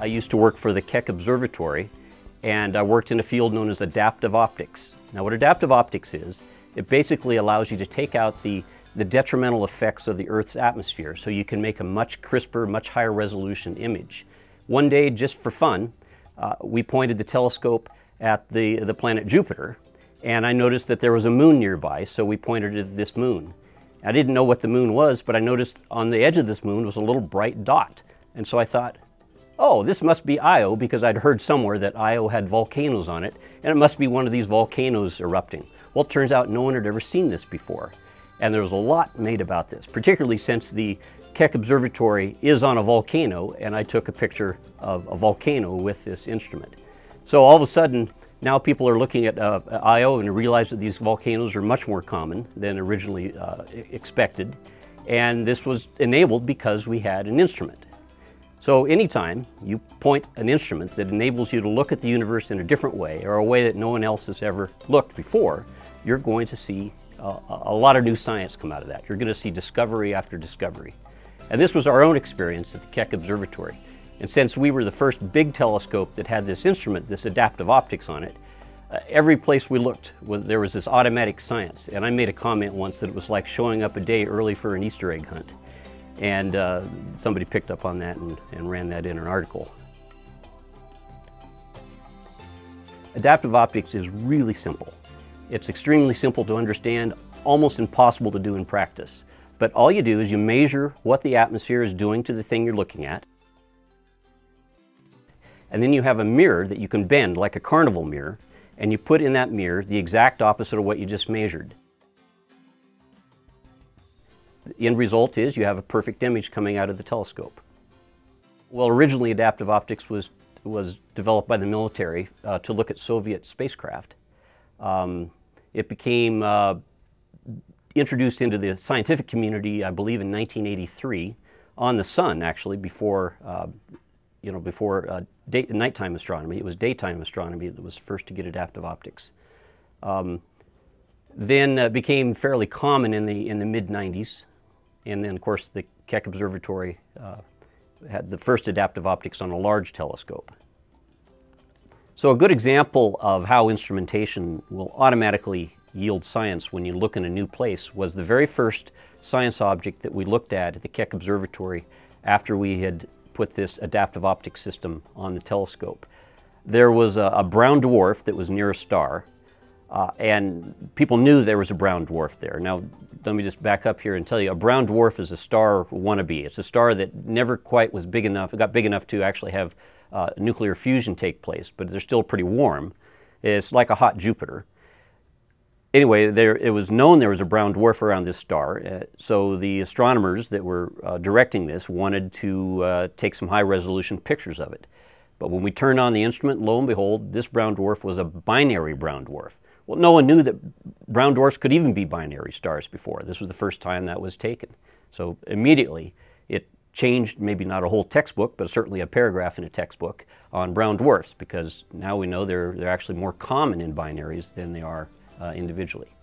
I used to work for the Keck Observatory and I worked in a field known as adaptive optics. Now what adaptive optics is, it basically allows you to take out the, the detrimental effects of the Earth's atmosphere so you can make a much crisper, much higher resolution image. One day, just for fun, uh, we pointed the telescope at the, the planet Jupiter and I noticed that there was a moon nearby, so we pointed at this moon. I didn't know what the moon was, but I noticed on the edge of this moon was a little bright dot. And so I thought, oh, this must be Io because I'd heard somewhere that Io had volcanoes on it, and it must be one of these volcanoes erupting. Well, it turns out no one had ever seen this before. And there was a lot made about this, particularly since the Keck Observatory is on a volcano, and I took a picture of a volcano with this instrument. So all of a sudden, now people are looking at uh, Io and realize that these volcanoes are much more common than originally uh, expected. And this was enabled because we had an instrument. So anytime you point an instrument that enables you to look at the universe in a different way or a way that no one else has ever looked before, you're going to see uh, a lot of new science come out of that. You're going to see discovery after discovery. And this was our own experience at the Keck Observatory. And since we were the first big telescope that had this instrument, this adaptive optics on it, uh, every place we looked, there was this automatic science. And I made a comment once that it was like showing up a day early for an Easter egg hunt. And uh, somebody picked up on that and, and ran that in an article. Adaptive optics is really simple. It's extremely simple to understand, almost impossible to do in practice. But all you do is you measure what the atmosphere is doing to the thing you're looking at, and then you have a mirror that you can bend like a carnival mirror, and you put in that mirror the exact opposite of what you just measured. The end result is you have a perfect image coming out of the telescope. Well, originally adaptive optics was, was developed by the military uh, to look at Soviet spacecraft. Um, it became uh, introduced into the scientific community, I believe, in 1983 on the sun, actually, before uh, you know, before uh, day, nighttime astronomy. It was daytime astronomy that was first to get adaptive optics. Um, then uh, became fairly common in the in the mid 90s, and then of course the Keck Observatory uh, had the first adaptive optics on a large telescope. So a good example of how instrumentation will automatically yield science when you look in a new place was the very first science object that we looked at at the Keck Observatory after we had put this adaptive optics system on the telescope. There was a, a brown dwarf that was near a star, uh, and people knew there was a brown dwarf there. Now, let me just back up here and tell you, a brown dwarf is a star wannabe. It's a star that never quite was big enough, it got big enough to actually have uh, nuclear fusion take place, but they're still pretty warm. It's like a hot Jupiter anyway, there, it was known there was a brown dwarf around this star, uh, so the astronomers that were uh, directing this wanted to uh, take some high resolution pictures of it. But when we turned on the instrument, lo and behold, this brown dwarf was a binary brown dwarf. Well, no one knew that brown dwarfs could even be binary stars before. This was the first time that was taken. So immediately it changed maybe not a whole textbook, but certainly a paragraph in a textbook on brown dwarfs because now we know they're, they're actually more common in binaries than they are uh, individually.